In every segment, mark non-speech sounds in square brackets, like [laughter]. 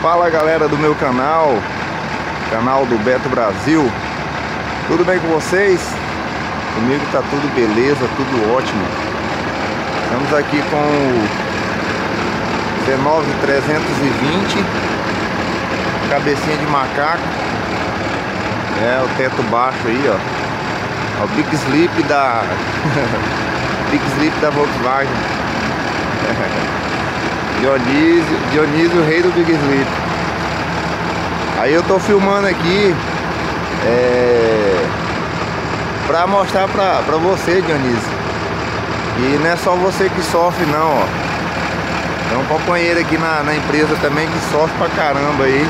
Fala galera do meu canal, canal do Beto Brasil. Tudo bem com vocês? Comigo tá tudo beleza, tudo ótimo. Estamos aqui com o 19320, cabecinha de macaco. É, o teto baixo aí, ó. O Big Sleep da [laughs] Big Sleep da Volkswagen. Dionísio, Dionísio, rei do Big Sleep. Aí eu tô filmando aqui é, pra mostrar pra, pra você, Dionísio. E não é só você que sofre não, ó. Tem um companheiro aqui na, na empresa também que sofre pra caramba aí.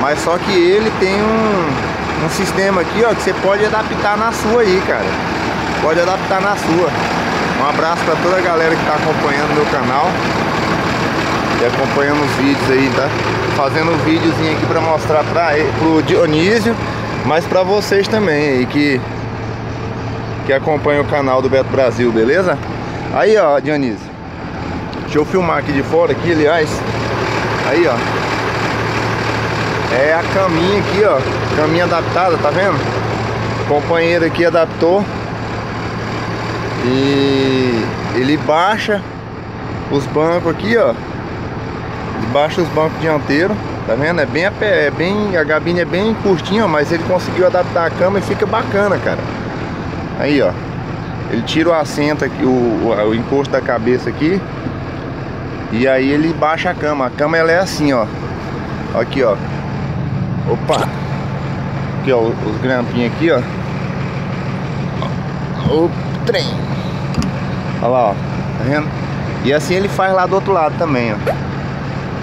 Mas só que ele tem um, um sistema aqui, ó, que você pode adaptar na sua aí, cara. Pode adaptar na sua. Um abraço para toda a galera que está acompanhando meu canal e acompanhando os vídeos aí, tá? Fazendo um videozinho aqui para mostrar para pro Dionísio, mas para vocês também aí que que acompanham o canal do Beto Brasil, beleza? Aí, ó, Dionísio. Deixa eu filmar aqui de fora aqui, aliás. Aí, ó. É a caminha aqui, ó. Caminha adaptada, tá vendo? O companheiro aqui adaptou. E ele baixa os bancos aqui, ó. Baixa os bancos dianteiros, tá vendo? É bem, é bem, a gabine é bem curtinha, mas ele conseguiu adaptar a cama e fica bacana, cara. Aí, ó. Ele tira o assento aqui, o, o, o encosto da cabeça aqui. E aí ele baixa a cama. A cama ela é assim, ó. Aqui, ó. Opa. Aqui, ó, os grampinhos aqui, ó. O trem. Olha lá, ó. Tá vendo? E assim ele faz lá do outro lado também, ó.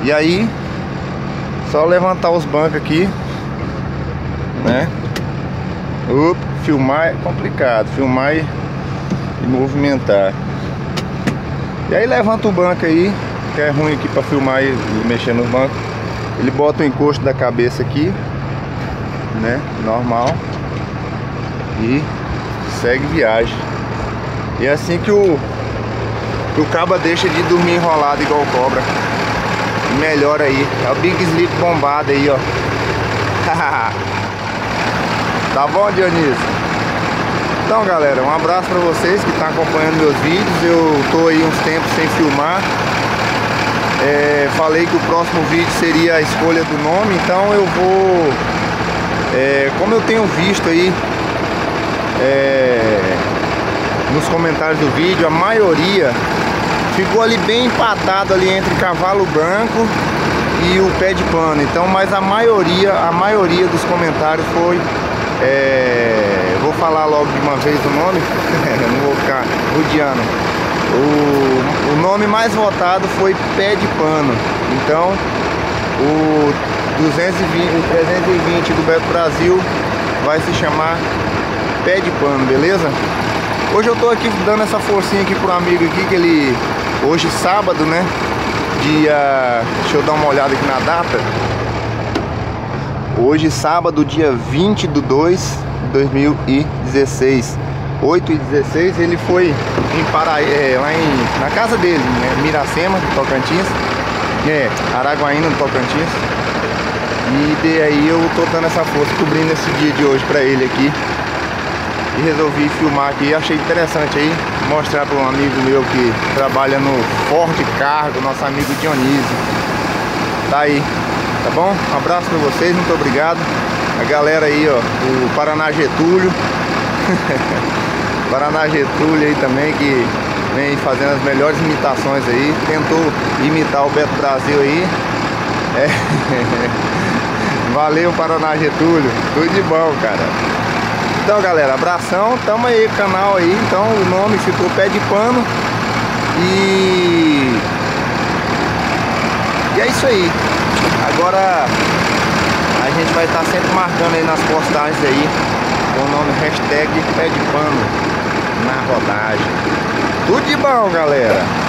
E aí, só levantar os bancos aqui, né? Up, filmar é complicado, filmar e, e movimentar. E aí levanta o banco aí, que é ruim aqui para filmar e, e mexer nos bancos. Ele bota o encosto da cabeça aqui, né? Normal. E segue viagem. E é assim que o, que o caba deixa de dormir enrolado igual cobra melhor aí. É o Big Sleep bombado aí, ó. [laughs] tá bom, Dionísio? Então, galera, um abraço pra vocês que estão tá acompanhando meus vídeos. Eu tô aí uns tempos sem filmar. É, falei que o próximo vídeo seria a escolha do nome, então eu vou... É, como eu tenho visto aí é, nos comentários do vídeo, a maioria Ficou ali bem empatado ali entre cavalo branco e o pé de pano. Então, mas a maioria, a maioria dos comentários foi é, vou falar logo de uma vez o nome, [laughs] não vou ficar rodeando. O, o nome mais votado foi pé de pano. Então, o 220, o 320 do Beto Brasil vai se chamar pé de pano, beleza? Hoje eu tô aqui dando essa forcinha aqui pro amigo aqui que ele Hoje sábado, né? Dia. Deixa eu dar uma olhada aqui na data. Hoje, sábado, dia 20 de 2 de 2016. 8 e 16 ele foi em Para, é, lá em, na casa dele, né? Miracema, Tocantins. É, Araguaína, Tocantins. E de aí eu tô dando essa força, cobrindo esse dia de hoje pra ele aqui e resolvi filmar aqui. Achei interessante aí mostrar para um amigo meu que trabalha no Forte Cargo, nosso amigo Dionísio. Tá aí, tá bom? Um abraço para vocês, muito obrigado. A galera aí, ó, o Paraná Getúlio. [laughs] Paraná Getúlio aí também que vem fazendo as melhores imitações aí. Tentou imitar o Beto Brasil aí. É. [laughs] Valeu Paraná Getúlio, tudo de bom, cara. Então galera, abração, tamo aí, canal aí, então o nome ficou Pé de Pano e... E é isso aí. Agora a gente vai estar tá sempre marcando aí nas postagens aí com o nome hashtag Pé de Pano na rodagem. Tudo de bom galera!